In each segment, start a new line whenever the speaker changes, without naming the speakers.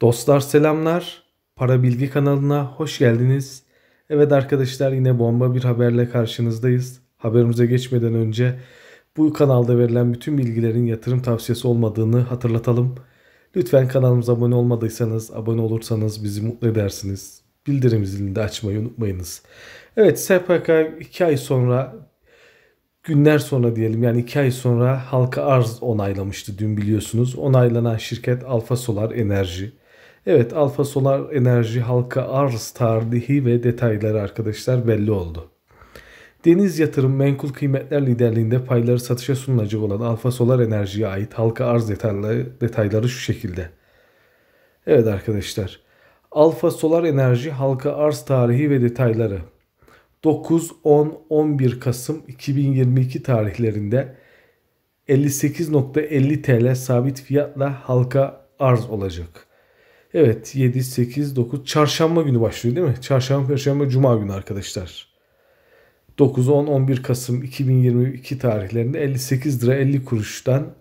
Dostlar selamlar. Para Bilgi kanalına hoş geldiniz. Evet arkadaşlar yine bomba bir haberle karşınızdayız. Haberimize geçmeden önce bu kanalda verilen bütün bilgilerin yatırım tavsiyesi olmadığını hatırlatalım. Lütfen kanalımıza abone olmadıysanız abone olursanız bizi mutlu edersiniz. Bildirim zilini de açmayı unutmayınız. Evet SPK 2 ay sonra günler sonra diyelim yani 2 ay sonra halka arz onaylamıştı dün biliyorsunuz. Onaylanan şirket Alfa Solar Enerji. Evet Alfa Solar Enerji halka arz tarihi ve detayları arkadaşlar belli oldu. Deniz Yatırım Menkul Kıymetler liderliğinde payları satışa sunulacak olan Alfa Solar Enerji'ye ait halka arz detayları, detayları şu şekilde. Evet arkadaşlar. Alfa Solar Enerji halka arz tarihi ve detayları 9, 10, 11 Kasım 2022 tarihlerinde 58.50 TL sabit fiyatla halka arz olacak. Evet 7, 8, 9 çarşamba günü başlıyor değil mi? Çarşamba, perşembe, cuma günü arkadaşlar. 9, 10, 11 Kasım 2022 tarihlerinde 58 lira 50 kuruştan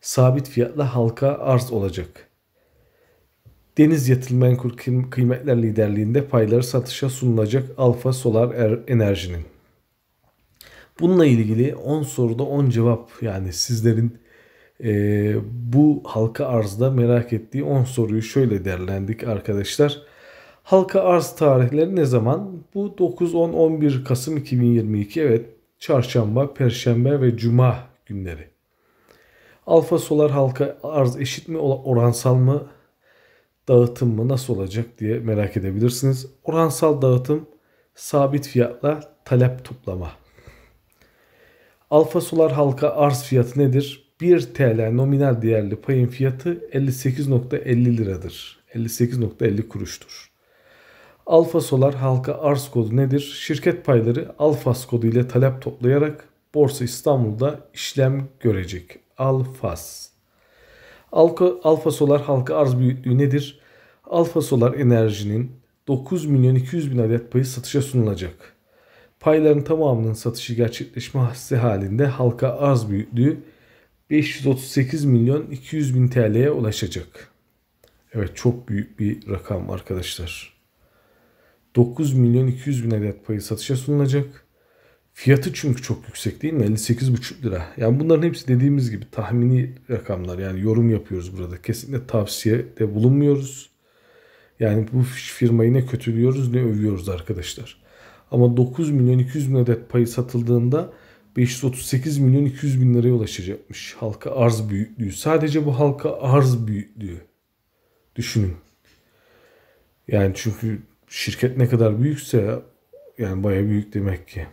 sabit fiyatla halka arz olacak. Deniz Yatırım Menkul Kıymetler liderliğinde payları satışa sunulacak Alfa Solar er Enerji'nin. Bununla ilgili 10 soruda 10 cevap yani sizlerin e, bu halka arzda merak ettiği 10 soruyu şöyle derlendik arkadaşlar. Halka arz tarihleri ne zaman? Bu 9, 10, 11 Kasım 2022 evet çarşamba, perşembe ve cuma günleri. Alfa Solar halka arz eşit mi oransal mı dağıtım mı nasıl olacak diye merak edebilirsiniz. Oransal dağıtım sabit fiyatla talep toplama. Alfa Solar halka arz fiyatı nedir? 1 TL nominal değerli payın fiyatı 58.50 liradır. 58.50 kuruştur. Alfa Solar halka arz kodu nedir? Şirket payları Alfas kodu ile talep toplayarak Borsa İstanbul'da işlem görecek. Alfas. Alfa, Alfa Solar halka arz büyüklüğü nedir? Alfa Solar Enerji'nin 9 milyon 200 bin adet payı satışa sunulacak. Payların tamamının satışı gerçekleşmesi halinde halka arz büyüklüğü 538 milyon 200 bin TL'ye ulaşacak. Evet çok büyük bir rakam arkadaşlar. 9 milyon 200 bin adet payı satışa sunulacak. Fiyatı çünkü çok yüksek değil mi? 58,5 lira. Yani bunların hepsi dediğimiz gibi tahmini rakamlar. Yani yorum yapıyoruz burada. Kesinlikle tavsiye de bulunmuyoruz. Yani bu firmayı ne kötülüyoruz ne övüyoruz arkadaşlar. Ama 9 milyon 200 bin adet payı satıldığında 538 milyon 200 bin liraya ulaşacakmış halka arz büyüklüğü. Sadece bu halka arz büyüklüğü. Düşünün. Yani çünkü şirket ne kadar büyükse yani baya büyük demek ki.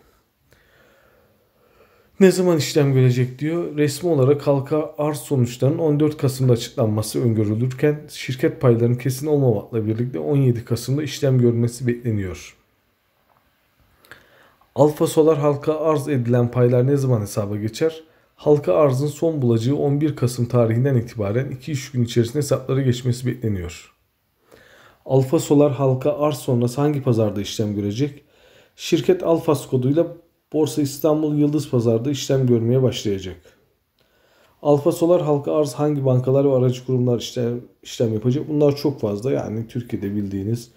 Ne zaman işlem görecek diyor. Resmi olarak halka arz sonuçlarının 14 Kasım'da açıklanması öngörülürken şirket paylarının kesin olmamakla birlikte 17 Kasım'da işlem görmesi bekleniyor. Alfa Solar halka arz edilen paylar ne zaman hesaba geçer? Halka arzın son bulacağı 11 Kasım tarihinden itibaren 2-3 gün içerisinde hesaplara geçmesi bekleniyor. Alfa Solar halka arz sonrası hangi pazarda işlem görecek? Şirket Alfas koduyla Borsa İstanbul Yıldız Pazar'da işlem görmeye başlayacak. Alfa Solar halka arz hangi bankalar ve aracı kurumlar işlem, işlem yapacak? Bunlar çok fazla. Yani Türkiye'de bildiğiniz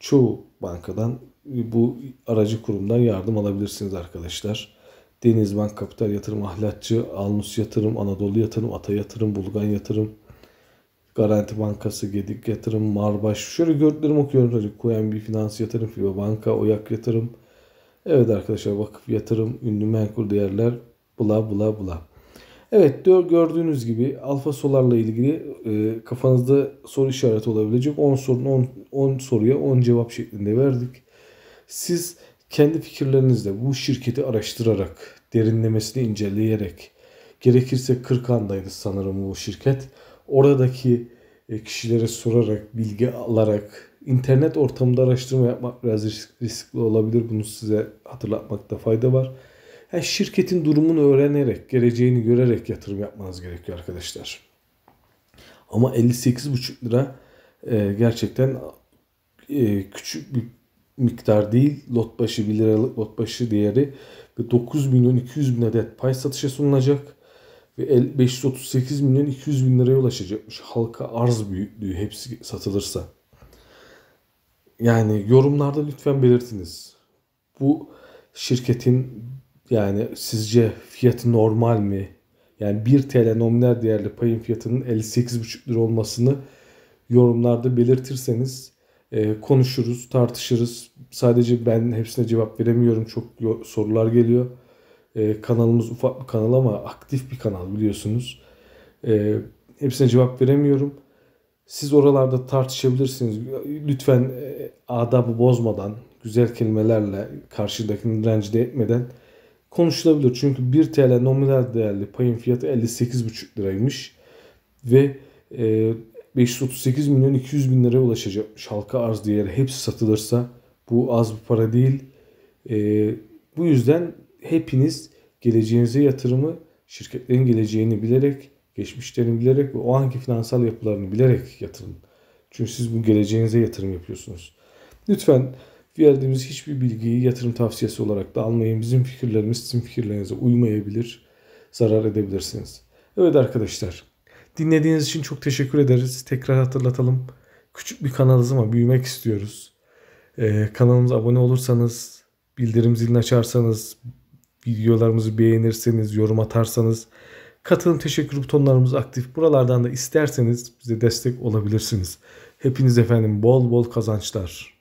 çoğu bankadan bu aracı kurumdan yardım alabilirsiniz arkadaşlar. Denizbank, Kapital Yatırım, Ahlatçı, Alnus Yatırım, Anadolu Yatırım, Ata Yatırım, Bulgan Yatırım, Garanti Bankası, Gedik Yatırım, Marbaş. Şöyle gördüklerimi okuyorum. bir Finans Yatırım, FİBA Banka, Oyak Yatırım. Evet arkadaşlar vakıf yatırım, ünlü menkul değerler, bula bula bula. Evet gördüğünüz gibi Alfa Solar'la ilgili e, kafanızda soru işareti olabilecek 10 sorunun 10, 10 soruya 10 cevap şeklinde verdik. Siz kendi fikirlerinizle bu şirketi araştırarak, derinlemesine inceleyerek, gerekirse Kırkan'daydı sanırım bu şirket. Oradaki e, kişilere sorarak, bilgi alarak, internet ortamında araştırma yapmak biraz riskli olabilir. Bunu size hatırlatmakta fayda var. Yani şirketin durumunu öğrenerek, geleceğini görerek yatırım yapmanız gerekiyor arkadaşlar. Ama 58,5 lira e, gerçekten e, küçük bir miktar değil. Lot başı 1 liralık lot başı değeri ve 9 milyon 200 bin adet pay satışa sunulacak. ve 538 milyon 200 bin liraya ulaşacakmış. Halka arz büyüklüğü hepsi satılırsa. Yani yorumlarda lütfen belirtiniz. Bu şirketin yani sizce fiyatı normal mi? Yani 1 TL nominal değerli payın fiyatının 58,5 lira olmasını yorumlarda belirtirseniz e, konuşuruz, tartışırız. Sadece ben hepsine cevap veremiyorum. Çok sorular geliyor. E, kanalımız ufak bir kanal ama aktif bir kanal biliyorsunuz. E, hepsine cevap veremiyorum. Siz oralarda tartışabilirsiniz. Lütfen e, adabı bozmadan, güzel kelimelerle karşıdakini rencide etmeden konuşulabilir. Çünkü 1 TL nominal değerli payın fiyatı 58,5 liraymış. Ve e, 538 milyon 200 bin liraya ulaşacakmış halka arz değeri. Hepsi satılırsa bu az bir para değil. E, bu yüzden hepiniz geleceğinize yatırımı şirketlerin geleceğini bilerek, geçmişlerini bilerek ve o anki finansal yapılarını bilerek yatırın. Çünkü siz bu geleceğinize yatırım yapıyorsunuz. Lütfen verdiğimiz hiçbir bilgiyi yatırım tavsiyesi olarak da almayın. Bizim fikirlerimiz sizin fikirlerinize uymayabilir, zarar edebilirsiniz. Evet arkadaşlar, dinlediğiniz için çok teşekkür ederiz. Tekrar hatırlatalım. Küçük bir kanalız ama büyümek istiyoruz. Ee, kanalımıza abone olursanız, bildirim zilini açarsanız, videolarımızı beğenirseniz, yorum atarsanız, katılım teşekkür butonlarımız aktif. Buralardan da isterseniz bize destek olabilirsiniz. Hepiniz efendim bol bol kazançlar.